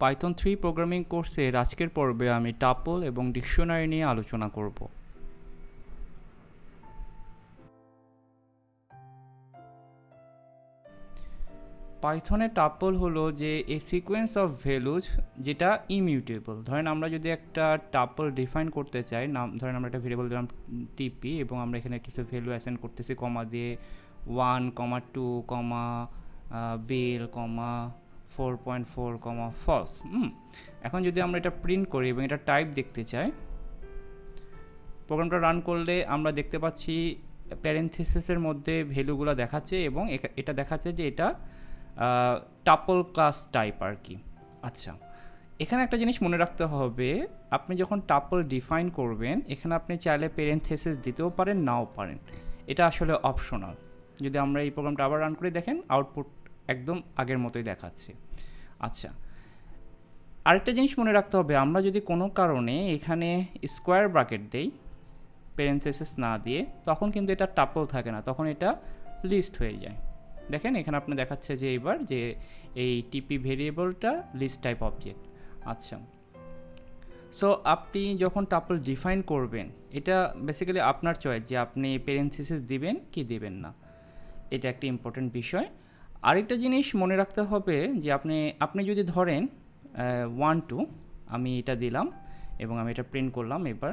Python three programming কোর্সের আজকের পর্বে আমি টাপল এবং ডিকশনারি নিয়ে আলোচনা করব। পাইথনে টাপল হলো যে এ সিকোয়েন্স অফ ভ্যালুজ যেটা ইমিউটেবল ধরেন আমরা যদি একটা টাপল ডিফাইন করতে চাই, নাম, ধরেন আমরা একটা ভেরিয়েবল দিলাম টিপি এবং আমরা এখানে কিছু ভ্যালু অ্যাসেন্ড করতেছি কমা দিয়ে one comma two comma bell comma four point four comma false এখন যদি আমরা এটা প্রিন্ট করি এবং এটা টাইপ দেখতে চাই প্রোগ্রামটা রান করলে আমরা দেখতে পাচ্ছি প্যারেন্থিসিসের মধ্যে ভ্যালুগুলো দেখাচ্ছে এবং এটা দেখাচ্ছে যে এটা টাপল ক্লাস টাইপ আর কি। আচ্ছা এখানে একটা জিনিস মনে রাখতে হবে, আপনি যখন টাপল ডিফাইন করবেন, এখানে আপনি চাইলে প্যারেন্থেসিস দিতেও পারেন, নাও পারেন। এটা আসলে অপশনাল যদি আমরা এই প্রোগ্রামটা আবার রান করে, দেখেন আউটপুট একদম আগের মতোই দেখাচ্ছে। আচ্ছা আরেকটা জিনিস মনে রাখতে হবে, আমরা যদি কোনো কারণে এখানে স্কোয়ার ব্রাকেট দেই প্যারেন্থেসিস না দিয়ে, তখন কিন্তু এটা টাপল থাকে না, তখন এটা লিস্ট হয়ে যায়। দেখেন, এখানে আপনি দেখাচ্ছে যে এবার যে এই টিপি ভেরিয়েবলটা লিস্ট টাইপ অবজেক্ট আচ্ছা সো আপনি যখন টাপল ডিফাইন করবেন, এটা বেসিক্যালি আপনার চয়েস যে আপনি প্যারেন্থিসিস দিবেন কি দিবেন না। এটা একটা ইম্পর্টেন্ট বিষয়। আরেকটা জিনিস মনে রাখতে হবে যে আপনি আপনি যদি ধরেন ওয়ান টু আমি এটা দিলাম এবং আমি এটা প্রিন্ট করলাম, এবার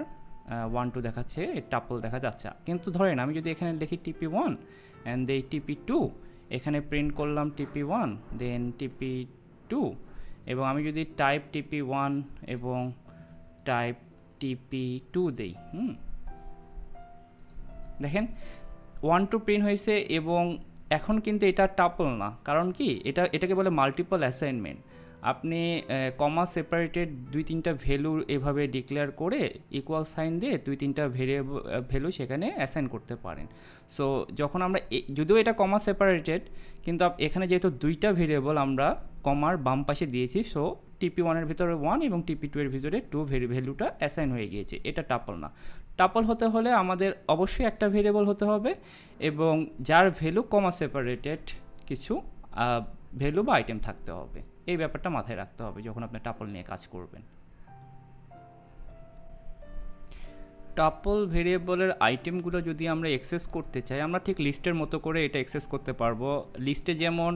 ওয়ান টু দেখাচ্ছে টাপল দেখা যাচ্ছে। কিন্তু ধরেন, আমি যদি এখানে লিখি TP one and then TP two এখানে প্রিন্ট করলাম TP one then TP two এবং আমি যদি টাইপ টিপি ওয়ান এবং টাইপ টিপি টু দেই, হুম? দেখেন ওয়ান টু প্রিন্ট হয়েছে এবং এখন কিন্তু এটা টাপল না। কারণ কি? এটা, এটাকে বলে মাল্টিপল অ্যাসাইনমেন্ট আপনি কমা সেপারেটেড দুই তিনটা ভ্যালু এভাবে ডিক্লেয়ার করে ইকুয়াল সাইন দিয়ে দুই তিনটা ভেরিয়েবল ভ্যালু সেখানে অ্যাসাইন করতে পারেন। সো যখন আমরা যদিও এটা কমা সেপারেটেড কিন্তু এখানে যেহেতু দুইটা ভেরিয়েবল আমরা কমার বাম পাশে দিয়েছি সো টিপি ওয়ানের ভিতরে ওয়ান এবং টিপি টু এর ভিতরে টু ভ্যালুটা অ্যাসাইন হয়ে গিয়েছে। এটা টাপল না। টাপল হতে হলে আমাদের অবশ্যই একটা ভেরিয়েবল হতে হবে এবং যার ভ্যালু কমা সেপারেটেড কিছু ভ্যালু বা আইটেম থাকতে হবে। এই ব্যাপারটা মাথায় রাখতে হবে যখন আপনি টাপল নিয়ে কাজ করবেন। টাপল ভেরিয়েবলের আইটেমগুলো যদি আমরা এক্সেস করতে চাই, আমরা ঠিক লিস্টের মতো করে এটা এক্সেস করতে পারব। লিস্টে যেমন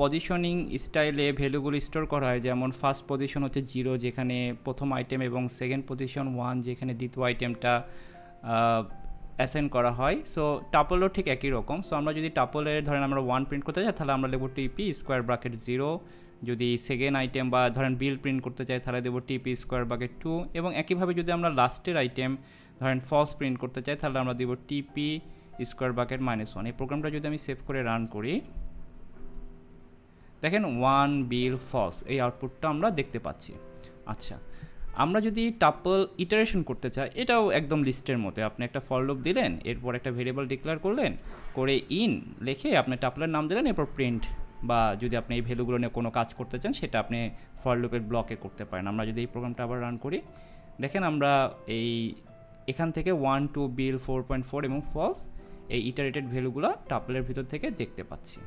পজিশনিং স্টাইলে ভ্যালুগুলো স্টোর করা হয়। যেমন ফার্স্ট পজিশন হচ্ছে জিরো যেখানে প্রথম আইটেম এবং সেকেন্ড পজিশন ওয়ান যেখানে দ্বিতীয় আইটেমটা অ্যাসেন্ড করা হয়। সো টাপলও ঠিক একই রকম। সো আমরা যদি টাপলের ধরেন আমরা ওয়ান প্রিন্ট করতে চাই, তাহলে আমরা লিখব টিপি স্কোয়ার ব্রাকেট জিরো যদি সেকেন্ড আইটেম বা ধরেন বিল প্রিন্ট করতে চাই, তাহলে দেবো টিপি স্কোয়ার ব্রাকেট টু এবং একইভাবে যদি আমরা লাস্টের আইটেম ধরেন ফলস প্রিন্ট করতে চাই, তাহলে আমরা দেবো TP square bracket minus one এই প্রোগ্রামটা যদি আমি সেভ করে রান করি দেখেন ওয়ান বিল ফলস এই আউটপুটটা আমরা দেখতে পাচ্ছি। আচ্ছা আমরা যদি টাপল ইটারেশন করতে চাই, এটাও একদম লিস্টের মতো। আপনি একটা ফল লুপ দিলেন, এরপর একটা ভেরিয়েবল ডিক্লেয়ার করলেন, করে ইন লিখে আপনি টাপলের নাম দিলেন, এরপর প্রিন্ট বা যদি আপনি এই ভ্যালুগুলো নিয়ে কোনো কাজ করতে চান, সেটা আপনি ফল ব্লকে করতে পারেন। আমরা যদি এই প্রোগ্রামটা আবার রান করি, দেখেন আমরা এই এখান থেকে one two Bill four point four এবং ফলস এই ইটারেটেড ভ্যালুগুলো টাপলের ভিতর থেকে দেখতে পাচ্ছি।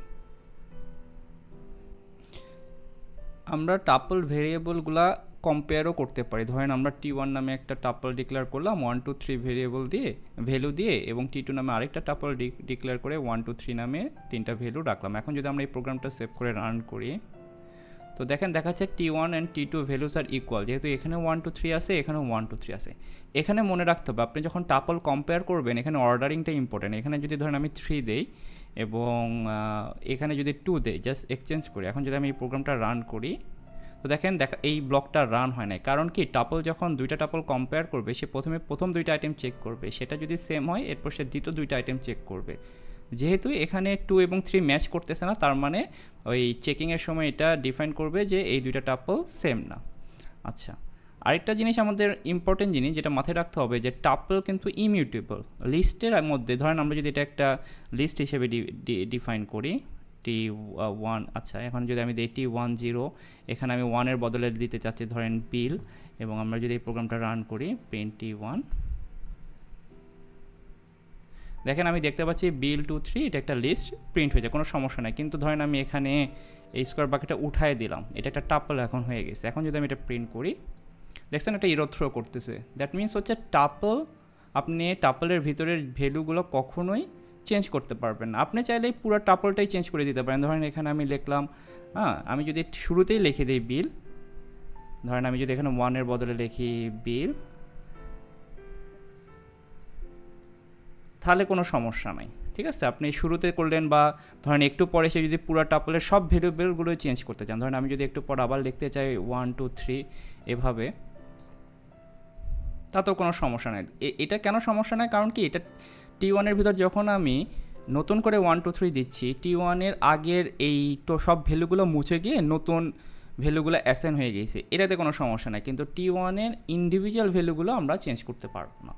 আমরা টাপল ভেরিয়েবলগুলা কম্পেয়ারও করতে পারি। ধরেন আমরা টি ওয়ান নামে একটা টাপল ডিক্লেয়ার করলাম ওয়ান টু থ্রি ভেরিয়েবল দিয়ে ভ্যালু দিয়ে এবং টি টু নামে আরেকটা টাপল ডিক্লেয়ার করে ওয়ান টু থ্রি নামে তিনটা ভ্যালু রাখলাম। এখন যদি আমরা এই প্রোগ্রামটা সেভ করে রান করি, তো দেখেন দেখাচ্ছে T one and T two values are equal যেহেতু এখানে ওয়ান টু থ্রি আছে এখানে ওয়ান টু থ্রি আছে। এখানে মনে রাখতে হবে, আপনি যখন টাপল কম্পেয়ার করবেন, এখানে অর্ডারিংটা ইম্পর্টেন্ট এখানে যদি ধরেন আমি থ্রি দেই এবং এখানে যদি টু দেই জাস্ট এক্সচেঞ্জ করি, এখন যদি আমি এই প্রোগ্রামটা রান করি, তো দেখেন, দেখা, এই ব্লকটা রান হয় না কারণ কি টাপল যখন দুইটা টাপল কম্পেয়ার করবে, সে প্রথমে, প্রথম দুইটা আইটেম চেক করবে। সেটা যদি সেম হয়, এরপর সে দ্বিতীয় দুইটা আইটেম চেক করবে। যেহেতু এখানে টু এবং থ্রি ম্যাচ করতেছে না, তার মানে ওই চেকিংয়ের সময় এটা ডিফাইন করবে যে এই দুইটা টাপল সেম না। আচ্ছা। আরেকটা জিনিস আমাদের ইম্পর্টেন্ট জিনিস যেটা মাথায় রাখতে হবে যে টাপল কিন্তু ইমিউটেবল লিস্টের মধ্যে ধরেন আমরা যদি এটা একটা লিস্ট হিসেবে ডিফাইন করি টি ওয়ান আচ্ছা এখন যদি আমি দিই টি ওয়ান জিরো এখানে আমি ওয়ানের বদলে দিতে চাচ্ছি ধরেন বিল এবং আমরা যদি এই প্রোগ্রামটা রান করি প্রিন্ট টি ওয়ান দেখেন আমি দেখতে পাচ্ছি বিল টু থ্রি এটা একটা লিস্ট প্রিন্ট হয়ে যায়, কোনো সমস্যা নাই। কিন্তু ধরেন আমি এখানে এই স্কোয়ার বাকেটটা উঠায় দিলাম, এটা একটা টাপল এখন হয়ে গেছে। এখন যদি আমি এটা প্রিন্ট করি দেখছেন একটা ইরো থ্রো করতেছে। দ্যাট মিনস হচ্ছে টাপল আপনি টাপলের ভিতরের ভ্যালুগুলো কখনোই চেঞ্জ করতে পারবেন না। আপনি চাইলে পুরো টাপলটাই চেঞ্জ করে দিতে পারেন। ধরেন এখানে আমি লিখলাম হ্যাঁ আমি যদি শুরুতেই লিখে দিই বিল ধরেন আমি যদি এখানে ওয়ানের বদলে লিখি বিল তাহলে কোনো সমস্যা নাই। ঠিক আছে? আপনি শুরুতে করলেন বা ধরেন একটু পরে সে যদি পুরো টাপলের সব ভেরিয়েবলগুলো চেঞ্জ করতে চান, ধরেন আমি যদি একটু পর আবার লিখতে চাই ওয়ান টু থ্রি এভাবে, তাতেও কোনো সমস্যা নেই। এটা কেন সমস্যা নেই? কারণ কি এটা টি ওয়ানের ভিতর যখন আমি নতুন করে ওয়ান টু থ্রি দিচ্ছি টি ওয়ানের আগের এই তো সব ভ্যালুগুলো মুছে গিয়ে নতুন ভ্যালুগুলো অ্যাসেন হয়ে গিয়েছে, এটাতে কোনো সমস্যা নেই। কিন্তু টি ওয়ানের ইন্ডিভিজুয়াল ভ্যালুগুলো আমরা চেঞ্জ করতে পারব না।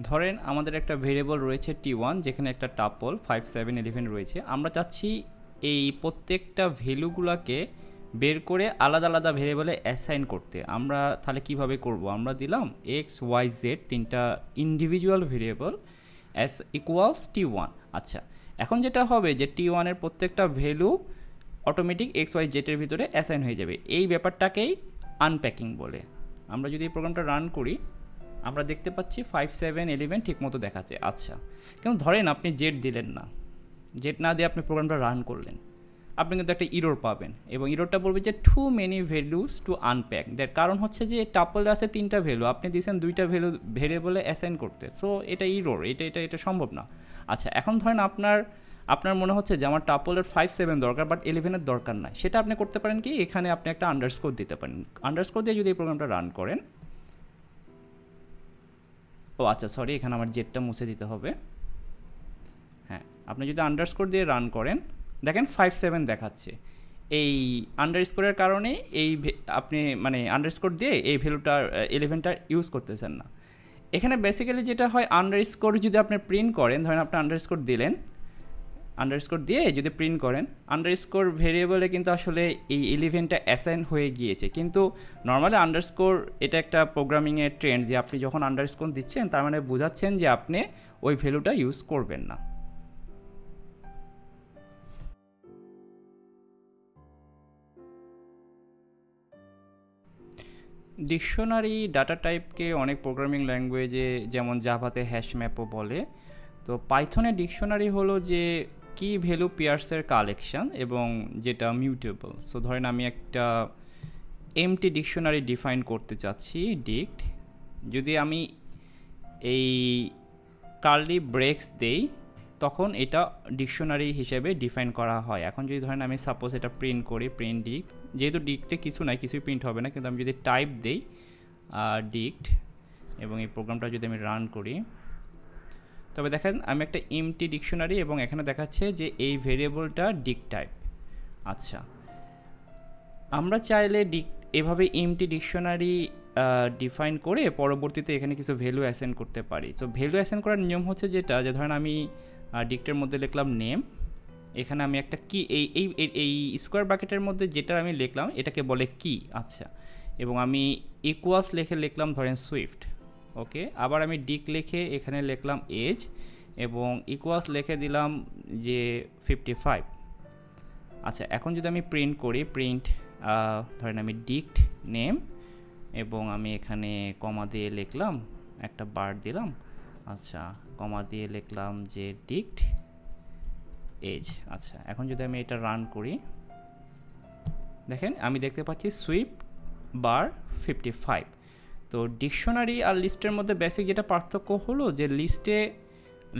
ধরেন আমাদের একটা ভেরিয়েবল রয়েছে টি ওয়ান যেখানে একটা টাপল ফাইভ সেভেন ইলেভেন রয়েছে। আমরা চাচ্ছি এই প্রত্যেকটা ভ্যালুগুলোকে বের করে আলাদা আলাদা ভেরিয়েবলে অ্যাসাইন করতে। আমরা তাহলে কীভাবে করব? আমরা দিলাম এক্স ওয়াই জেড তিনটা individual variable as equals T one আচ্ছা এখন যেটা হবে যে টি ওয়ানের প্রত্যেকটা ভ্যালু অটোমেটিক এক্স ওয়াই জেটের ভিতরে অ্যাসাইন হয়ে যাবে। এই ব্যাপারটাকেই আনপ্যাকিং বলে। আমরা যদি এই প্রোগ্রামটা রান করি আমরা দেখতে পাচ্ছি ফাইভ সেভেন ইলেভেন ঠিকমতো দেখাচ্ছে। আচ্ছা কিন্তু ধরেন আপনি জেড দিলেন না। জেড না দিয়ে আপনি প্রোগ্রামটা রান করলেন। আপনি কিন্তু একটা ইরোর পাবেন এবং ইরোরটা বলবে যে too many values to unpack there কারণ হচ্ছে যে টাপল আছে তিনটা ভ্যালু আপনি দিয়েছেন দুইটা ভ্যালু ভেরিয়েবলে অ্যাসাইন করতে। সো এটা ইরোর এটা এটা এটা সম্ভব না। আচ্ছা এখন ধরেন আপনার আপনার মনে হচ্ছে যে আমার টাপলের ফাইভ সেভেন দরকার বাট ইলেভেনের দরকার নাই। সেটা আপনি করতে পারেন কি? এখানে আপনি একটা আন্ডারস্কোর দিতে পারেন। আন্ডারস্কোর দিয়ে যদি এই প্রোগ্রামটা রান করেন ও আচ্ছা সরি এখানে আমার জেটটা মুছে দিতে হবে। হ্যাঁ আপনি যদি আন্ডারস্কোর দিয়ে রান করেন, দেখেন ফাইভ সেভেন দেখাচ্ছে। এই আন্ডারস্কোরের কারণে এই আপনি মানে আন্ডার স্কোর দিয়ে এই ভ্যালুটার ইলেভেনটা ইউজ করতেছেন না। এখানে বেসিক্যালি যেটা হয় আন্ডার স্কোর যদি আপনি প্রিন্ট করেন, ধরেন আপনি আন্ডার স্কোর দিলেন আন্ডার স্কোর দিয়ে যদি প্রিন্ট করেন আন্ডারস্কোর ভেরিয়েবলে কিন্তু আসলে এই ইলেভেনটা অ্যাসাইন হয়ে গিয়েছে। কিন্তু নর্মালি আন্ডারস্কোর এটা একটা প্রোগ্রামিংয়ের ট্রেন্ড যে আপনি যখন আন্ডারস্কোর দিচ্ছেন, তার মানে বোঝাচ্ছেন যে আপনি ওই ভ্যালুটা ইউজ করবেন না। ডিকশনারি ডাটা টাইপকে অনেক প্রোগ্রামিং ল্যাঙ্গুয়েজে যেমন জাভাতে হ্যাশ ম্যাপও বলে। তো পাইথনের ডিকশনারি হলো যে কি ভ্যালু পেয়ার্সের কালেকশান এবং যেটা মিউটেবল? সো ধরেন আমি একটা এমটি ডিকশনারি ডিফাইন করতে চাচ্ছি ডিক্ট যদি আমি এই কার্লি ব্রেক্স দেই, তখন এটা ডিকশনারি হিসেবে ডিফাইন করা হয়। এখন যদি ধরেন আমি সাপোজ এটা প্রিন্ট করি প্রিন্ট ডিক্ট যেহেতু ডিক্টে কিছু নাই, কিছুই প্রিন্ট হবে না, কিন্তু আমি যদি টাইপ দেই ডিক্ট এবং এই প্রোগ্রামটা যদি আমি রান করি তবে দেখেন, আমি একটা এমটি ডিকশনারি এবং এখানে দেখাচ্ছে যে এই ভেরিয়েবলটা ডিক টাইপ আচ্ছা আমরা চাইলে ডিক এভাবে এমটি ডিকশনারি ডিফাইন করে পরবর্তীতে এখানে কিছু ভ্যালু অ্যাসেন্ড করতে পারি। তো ভ্যালু অ্যাসেন্ড করার নিয়ম হচ্ছে যেটা, যে ধরেন আমি ডিক্টের মধ্যে লিখলাম নেম এখানে আমি একটা কি এই এই এই স্কোয়ার বাকেটের মধ্যে যেটা আমি লিখলাম, এটাকে বলে কি আচ্ছা এবং আমি ইকুয়াস লেখে লিখলাম ধরেন সুইফট ওকে, আবার আমি ডিক লিখে এখানে লিখলাম এজ এবং ইকুয়াস লিখে দিলাম যে ফিফটি ফাইভ আচ্ছা এখন যদি আমি প্রিন্ট করি প্রিন্ট ধরেন আমি ডিক্ট নেম এবং আমি এখানে কমা দিয়ে লিখলাম, একটা বার দিলাম আচ্ছা কমা দিয়ে লিখলাম যে ডিক্ট এজ আচ্ছা এখন যদি আমি এটা রান করি, দেখেন আমি দেখতে পাচ্ছি সুইপ বার ফিফটি ফাইভ তো ডিকশনারি আর লিস্টের মধ্যে বেসিক যেটা পার্থক্য হলো যে লিস্টে,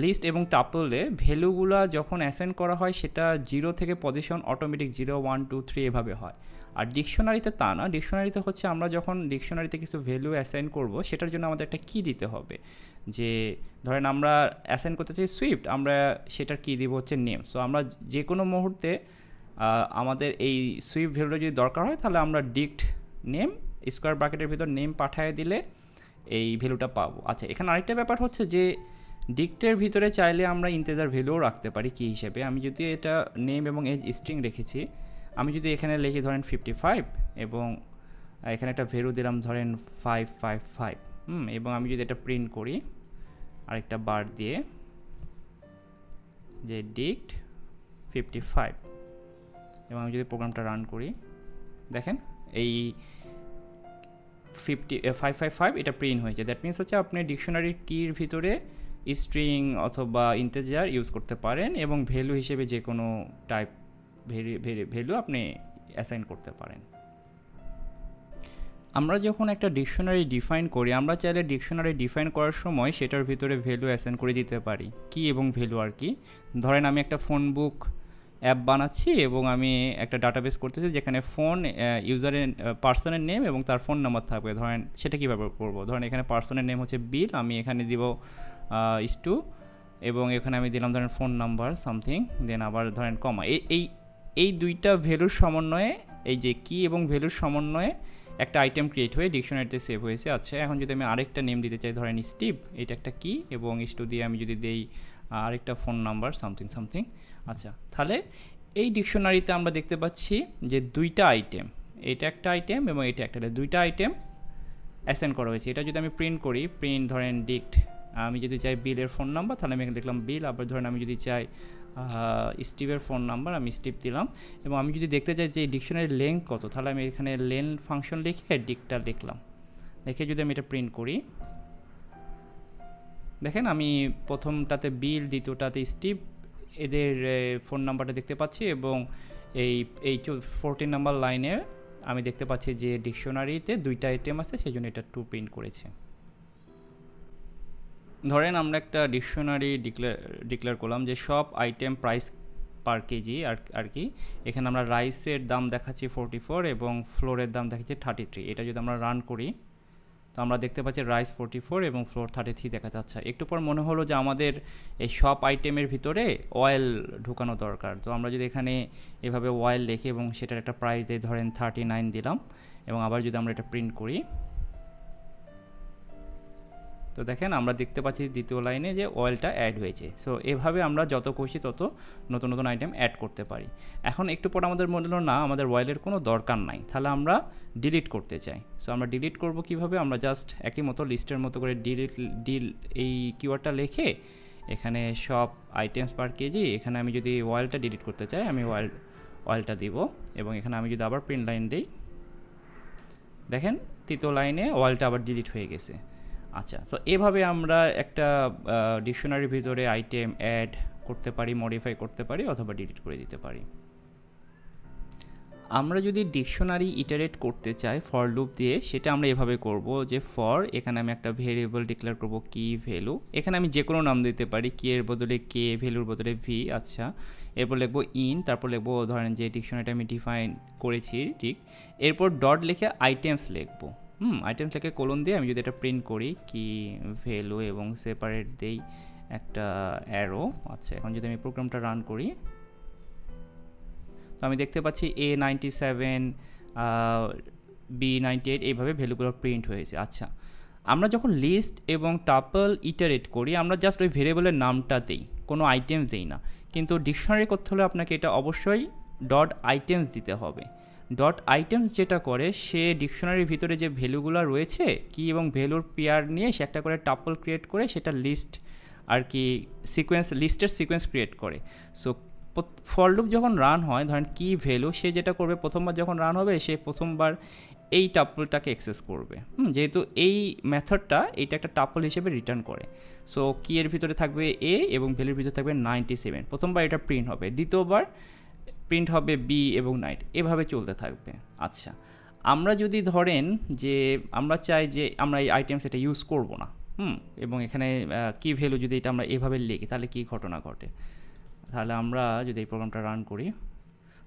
লিস্ট এবং টাপলে ভ্যালুগুলো যখন অ্যাসেন্ড করা হয় সেটা জিরো থেকে position automatic zero, one, two, three এভাবে হয়। আর ডিকশনারিতে তা না, ডিকশনারিতে হচ্ছে আমরা যখন ডিকশনারিতে কিছু ভ্যালু অ্যাসাইন করব সেটার জন্য আমাদের একটা কী দিতে হবে? যে ধরেন আমরা অ্যাসাইন করতে চাই সুইফট, আমরা সেটার কী দিব হচ্ছে নেম। সো আমরা যে কোনো মুহূর্তে আমাদের এই সুইফট ভ্যালুটা যদি দরকার হয় তাহলে আমরা ডিক্ট নেম স্কোয়ার ব্রাকেটের ভিতর নেম পাঠিয়ে দিলে এই ভ্যালুটা পাবো। আচ্ছা এখানে আরেকটা ব্যাপার হচ্ছে যে ডিক্টের ভিতরে চাইলে আমরা ইন্তেজার ভ্যালুও রাখতে পারি কী হিসেবে? আমি যদি এটা নেম এবং এজ স্ট্রিং রেখেছি, আমি যদি এখানে লিখি ধরেন ফিফটি ফাইভ এবং এখানে একটা ভ্যালু দিলাম ধরেন ফাইভ ফাইভ ফাইভ হুম, এবং আমি যদি এটা প্রিন্ট করি, আরেকটা বার দিয়ে, যে ডিক্ট ফিফটি ফাইভ এবং আমি যদি প্রোগ্রামটা রান করি, দেখেন এই ফিফটি ফাইভ ফাইভ ফাইভ এটা প্রিন্ট হয়েছে। দ্যাট মিনস হচ্ছে আপনি ডিকশনারির কির ভিতরে স্ট্রিং অথবা ইন্টেজার ইউজ করতে পারেন এবং ভ্যালু হিসেবে যে কোনো টাইপ ভ্যালু আপনি অ্যাসাইন করতে পারেন। আমরা যখন একটা ডিকশনারি ডিফাইন করি, আমরা চাইলে ডিকশনারি ডিফাইন করার সময় সেটার ভিতরে ভ্যালু অ্যাসাইন করে দিতে পারি। কি এবং ভ্যালু আর কি? ধরেন আমি একটা ফোন বুক অ্যাপ বানাচ্ছি এবং আমি একটা ডাটাবেস করতেছি যেখানে ফোন ইউজারের পার্সনের নেম এবং তার ফোন নাম্বার থাকবে। ধরেন সেটা কীভাবে করব? ধরেন এখানে পার্সনের নেম হচ্ছে বিল আমি এখানে দিব ইস্টু এবং এখানে আমি দিলাম ধরেন ফোন নাম্বার সামথিং দেন আবার ধরেন কমা এই এই দুইটা ভ্যালুর সমন্বয়ে, এই যে কি এবং ভ্যালুর সমন্বয়ে একটা আইটেম ক্রিয়েট হয়ে ডিকশনারিতে সেভ হয়েছে। আচ্ছা এখন যদি আমি আরেকটা নেম দিতে চাই, ধরেন স্টিভ এটা একটা কি এবং স্টু দিয়ে আমি যদি দেই আরেকটা ফোন নাম্বার সামথিং সামথিং আচ্ছা তাহলে এই ডিকশনারিতে আমরা দেখতে পাচ্ছি যে দুইটা আইটেম এটা একটা আইটেম এবং এটা একটা। দুইটা আইটেম অ্যাসেন্ড করা হয়েছে। এটা যদি আমি প্রিন্ট করি প্রিন্ট ধরেন ডিক্ট আমি যদি চাই বিলের ফোন নাম্বার তাহলে আমি এখানে দেখলাম বিল আবার ধরেন আমি যদি চাই স্টিভের ফোন নাম্বার আমি স্টিভ দিলাম। এবং আমি যদি দেখতে চাই যে ডিকশনারির লেন্থ কত, তাহলে আমি এখানে লেন ফাংশন লিখে ডিকটা লিখলাম। লিখে যদি আমি এটা প্রিন্ট করি দেখেন, আমি প্রথমটাতে বিল, দ্বিতীয়টাতে স্টিভ এদের ফোন নাম্বারটা দেখতে পাচ্ছি এবং এই এই ফোরটিন নাম্বার লাইনে আমি দেখতে পাচ্ছি যে ডিকশনারিতে দুইটা আইটেম আছে, সেই জন্য এটা টু প্রিন্ট করেছে। ধরেন, আমরা একটা ডিকশনারি ডিক্লেয়ার ডিক্লেয়ার করলাম যে সব আইটেম প্রাইস পার কেজি আর আর কি। এখানে আমরা রাইসের দাম দেখাচ্ছি ফোরটি ফোর এবং ফ্লোরের দাম দেখাচ্ছি থার্টি থ্রি। এটা যদি আমরা রান করি তো আমরা দেখতে পাচ্ছি রাইস ফোরটি ফোর এবং ফ্লোর থার্টি থ্রি দেখা যাচ্ছে। একটু পর মনে হলো যে আমাদের এই সব আইটেমের ভিতরে অয়েল ঢুকানো দরকার। তো আমরা যদি এখানে এভাবে অয়েল লেখে এবং সেটার একটা প্রাইস দিয়ে ধরেন থার্টি নাইন দিলাম এবং আবার যদি আমরা এটা প্রিন্ট করি তো দেখেন আমরা দেখতে পাচ্ছি দ্বিতীয় লাইনে যে অয়েলটা অ্যাড হয়েছে। সো এভাবে আমরা যত খুশি তত নতুন নতুন আইটেম অ্যাড করতে পারি। এখন একটু পর আমাদের মনে হলো, না, আমাদের অয়েলের কোনো দরকার নাই। তাহলে আমরা ডিলিট করতে চাই। সো আমরা ডিলিট করব কীভাবে? আমরা জাস্ট একই মতো লিস্টের মতো করে ডিলিট ডিল এই কিওয়ার্ডটা লিখে এখানে সব আইটেমস পার কেজি এখানে আমি যদি অয়েলটা ডিলিট করতে চাই, আমি অয়েল অয়েলটা দিব এবং এখানে আমি যদি আবার প্রিন্ট লাইন দিই, দেখেন, তৃতীয় লাইনে অয়েলটা আবার ডিলিট হয়ে গেছে। আচ্ছা তো এভাবে আমরা একটা ডিকশনারির ভিতরে আইটেম অ্যাড করতে পারি মডিফাই করতে পারি অথবা ডিলিট করে দিতে পারি। আমরা যদি ডিকশনারি ইটারেট করতে চাই ফর লুপ দিয়ে, সেটা আমরা এভাবে করব যে ফর এখানে আমি একটা ভেরিয়েবল ডিক্লেয়ার করব কি ভ্যালু এখানে আমি যে কোনো নাম দিতে পারি কি এর বদলে কে ভ্যালুর বদলে ভি আচ্ছা। এরপর লিখব ইন তারপর লিখব, ধরেন যে ডিকশনারিটা আমি ডিফাইন করেছি, ঠিক। এরপর ডট লিখে আইটেমস লিখব। হুম আইটেম থেকে কোলন দিয়ে আমি যদি এটা প্রিন্ট করি কি ভ্যালু এবং সেপারেট দেই একটা অ্যারো আচ্ছা এখন যদি আমি প্রোগ্রামটা রান করি, তো আমি দেখতে পাচ্ছি A ninety seven B ninety eight এইভাবে ভ্যালুগুলো প্রিন্ট হয়েছে আচ্ছা। আমরা যখন লিস্ট এবং টাপল ইটারেট করি, আমরা জাস্ট ওই ভেরিয়েবলের নামটা দিই, কোনো আইটেমস দিই না। কিন্তু ডিকশনারি করতে হলে আপনাকে এটা অবশ্যই ডট আইটেমস দিতে হবে। ডট আইটেমস যেটা করে, সে ডিকশনারির ভিতরে যে ভ্যালুগুলো রয়েছে, কি এবং ভ্যালুর পেয়ার নিয়ে সে একটা করে টাপল ক্রিয়েট করে, সেটা লিস্ট আর কি সিকোয়েন্স লিস্টের সিকোয়েন্স ক্রিয়েট করে। সো ফর যখন রান হয়, ধরেন কি ভ্যালু, সে যেটা করবে, প্রথমবার যখন রান হবে, সে প্রথমবার এই টাপলটাকে অ্যাক্সেস করবে। হুম, যেহেতু এই মেথডটা এইটা একটা টাপল হিসেবে রিটার্ন করে। সো কি এর ভিতরে থাকবে এ এবং ভ্যালুর ভিতরে থাকবে নাইনটি সেভেন প্রথমবার এটা প্রিন্ট হবে, দ্বিতীয়বার প্রিন্ট হবে বি এবং নাইট এভাবে চলতে থাকবে। আচ্ছা আমরা যদি ধরেন যে আমরা চাই যে আমরা এই আইটেমস এটা ইউজ করব না, হুম, এবং এখানে কি ভ্যালু যদি এটা আমরা এভাবে লিখি, তাহলে কি ঘটনা ঘটে? তাহলে আমরা যদি এই প্রোগ্রামটা রান করি,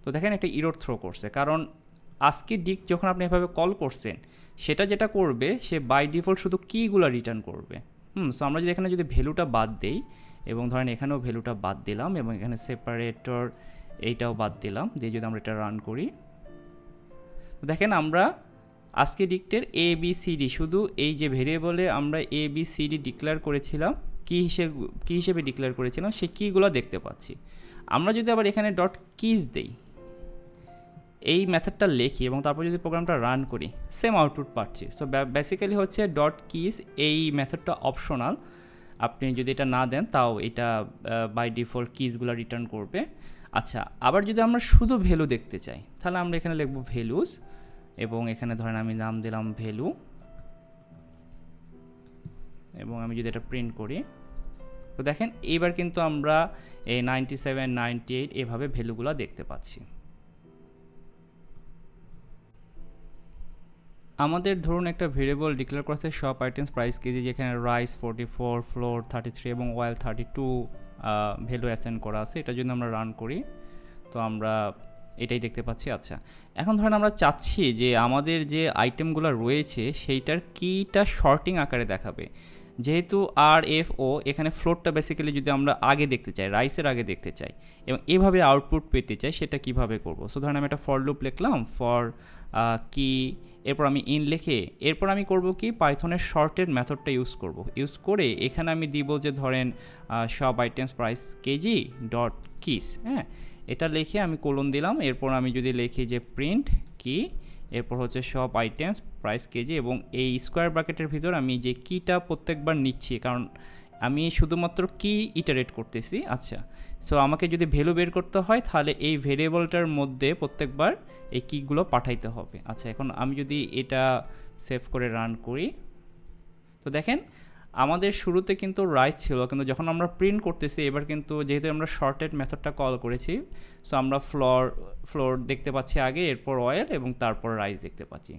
তো দেখেন একটা ইরোড থ্রো করছে। কারণ আজকে ডিক যখন আপনি এভাবে কল করছেন, সেটা যেটা করবে, সে বাই ডিফল্ট শুধু কীগুলো রিটার্ন করবে। হুম সো আমরা যদি এখানে যদি ভ্যালুটা বাদ দেই, এবং ধরেন এখানেও ভ্যালুটা বাদ দিলাম, এবং এখানে সেপারেটর এইটাও বাদ দিলাম দিয়ে যদি আমরা এটা রান করি। দেখেন আমরা আজকে ডিক্টের এ বি সি ডি শুধু এই যে ভেরিয়েবলে আমরা A B C D declare করেছিলাম, কী হিসেবে কী হিসেবে ডিক্লেয়ার করেছিলাম, সে কীগুলো দেখতে পাচ্ছি। আমরা যদি আবার এখানে ডট কিজ দেই, এই মেথডটা লিখি এবং তারপর যদি প্রোগ্রামটা রান করি সেম আউটপুট পাচ্ছি। সো বেসিক্যালি হচ্ছে ডট কিজ এই মেথডটা অপশনাল আপনি যদি এটা না দেন, তাও এটা বাই ডিফল্ট কিজগুলো রিটার্ন করবে। আচ্ছা আবার যদি আমরা শুধু ভ্যালু দেখতে চাই, তাহলে আমরা এখানে লিখব ভ্যালুস এবং এখানে ধরেন আমি নাম দিলাম ভ্যালু এবং আমি যদি এটা প্রিন্ট করি, তো দেখেন এইবার কিন্তু আমরা এই নাইনটি সেভেন, নাইনটি এইট এভাবে ভ্যালুগুলো দেখতে পাচ্ছি। আমাদের ধরুন একটা ভেরিয়েবল ডিক্লেয়ার করেছে, সব আইটেমস, প্রাইস, কেজি, যেখানে rice, forty four, flour, thirty three এবং well, thirty two value assigned করা আছে এটা যদি আমরা রান করি। তো আমরা এটাই দেখতে পাচ্ছি আচ্ছা। এখন ধরেন আমরা চাচ্ছি যে আমাদের যে আইটেমগুলো রয়েছে, সেইটার কিটা শর্টিং আকারে দেখাবে। যেহেতু আর, এফ, ও, এখানে ফ্লোরটা বেসিক্যালি যদি আমরা আগে দেখতে চাই রাইসের আগে দেখতে চাই, এবং এভাবে আউটপুট পেতে চাই, সেটা কীভাবে করব? সো ধরেন আমি একটা ফর লুপ লিখলাম ফর কি, এরপর আমি ইন লিখে, এরপর আমি করব কি পাইথনের শর্টের মেথডটা ইউজ করব। ইউজ করে এখানে আমি দিব যে ধরেন সব items price KG dot keys হ্যাঁ? এটা লিখে আমি কোলন দিলাম, এরপর আমি যদি লিখি যে প্রিন্ট কি এরপর হচ্ছে সব আইটেমস প্রাইস কেজি এবং এই স্কোয়ার ব্র্যাকেটের ভিতর আমি যে কিটা প্রত্যেকবার নিচ্ছি, কারণ আমি শুধুমাত্র কি ইটারেট করতেছি আচ্ছা। সো আমাকে যদি ভ্যালু বের করতে হয়, তাহলে এই ভেরিয়েবলটার মধ্যে প্রত্যেকবার এই কিগুলো পাঠাইতে হবে। আচ্ছা এখন আমি যদি এটা সেভ করে রান করি, তো দেখেন আমাদের শুরুতে কিন্তু রাইস ছিল, কিন্তু যখন আমরা প্রিন্ট করতেছি, এবার কিন্তু যেহেতু আমরা শর্টেড মেথডটা কল করেছি সো আমরা ফ্লোর ফ্লোর দেখতে পাচ্ছি আগে, এরপর অয়েল এবং তারপর রাইস দেখতে পাচ্ছি।